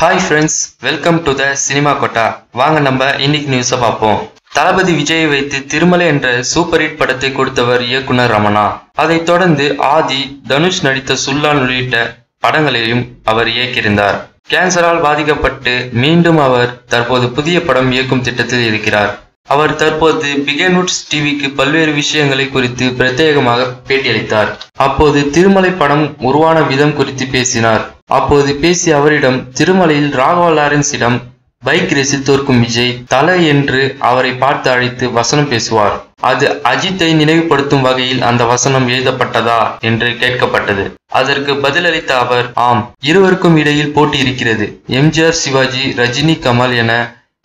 Hi friends welcome to the cinema கொட்டா வாங்க நம்ம இன்னைக்கு நியூஸை பார்ப்போம். தளபதி விஜயை வைத்து திருமலை என்ற சூப்பர் ஹிட் படத்தை கொடுத்தவர் இயக்குனர் ரமணா. அதைத் தொடர்ந்து ஆதி தனுஷ் நடித்த சுல்லான் உள்ளிட்ட படங்களையும் அவர் இயக்கியிருந்தார். கேன்சரால் பாதிக்கப்பட்டு மீண்டும் அவர் தற்போது புதிய படம் இயக்கும் திட்டத்தில் இருக்கிறார். அவர் தற்போது பிகேனுட்ஸ் டிவிக்கு பல்வேறு விஷயங்களை குறித்து பிரத்யேகமாக பேட்டியளித்தார். அப்போது திருமலை படம் உருவான விதம் குறித்து பேசினார். அப்போது பேசிய அவரிடம் திருமலையில் ராகவா லாரன்ஸிடம் பைக் ரேஸில் தோற்கும் விஜய் தலை என்று அவரை பார்த்து அழைத்து வசனம் பேசுவார். அது அஜித்தை நினைவுபடுத்தும் வகையில் அந்த வசனம் எழுதப்பட்டதா என்று கேட்கப்பட்டது. அதற்கு பதிலளித்த அவர் ஆம் இருவருக்கும் இடையில் போட்டி இருக்கிறது. எம்ஜிஆர் சிவாஜி ரஜினி கமல் என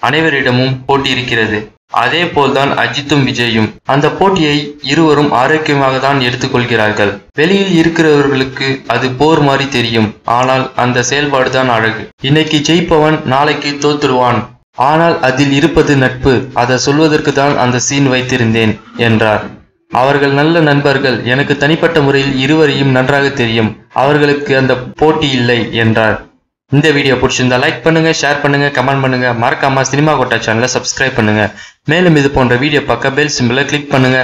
அனைவரிடமும் போட்டி இருக்கிறது. அதே போல்தான் அஜித்தும் விஜயும் அந்த போட்டியை இருவரும் ஆரோக்கியமாக தான் எடுத்துக்கொள்கிறார்கள். வெளியில் இருக்கிறவர்களுக்கு அது போர் மாதிரி தெரியும். ஆனால் அந்த செயல்பாடுதான் அழகு. இன்னைக்கு ஜெயிப்பவன் நாளைக்கு தோத்துருவான் ஆனால் அதில் இருப்பது நட்பு. அதை சொல்வதற்கு தான் அந்த சீன் வைத்திருந்தேன் என்றார். அவர்கள் நல்ல நண்பர்கள். எனக்கு தனிப்பட்ட முறையில் இருவரையும் நன்றாக தெரியும். அவர்களுக்கு அந்த போட்டி இல்லை என்றார். இந்த வீடியோ பிடிச்சிருந்தா லைக் பண்ணுங்க ஷேர் பண்ணுங்க கமெண்ட் பண்ணுங்க. மறக்காம சினிமா கொட்டா சேனலை சப்ஸ்கிரைப் பண்ணுங்க. மேலும் இது போன்ற வீடியோ பார்க்க பெல் சிம்பிளை கிளிக் பண்ணுங்க.